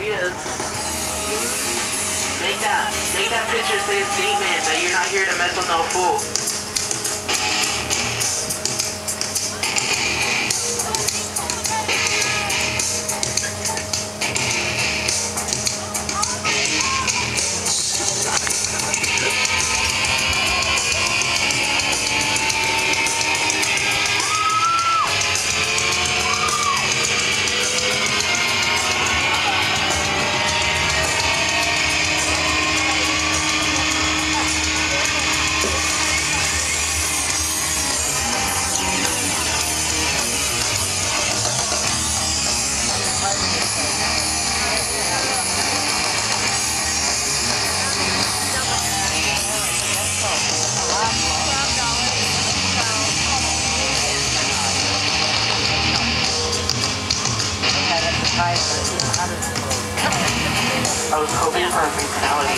ideas. Make that, make that picture say statement that you're not here to mess with no fool. I was hoping for a fatality.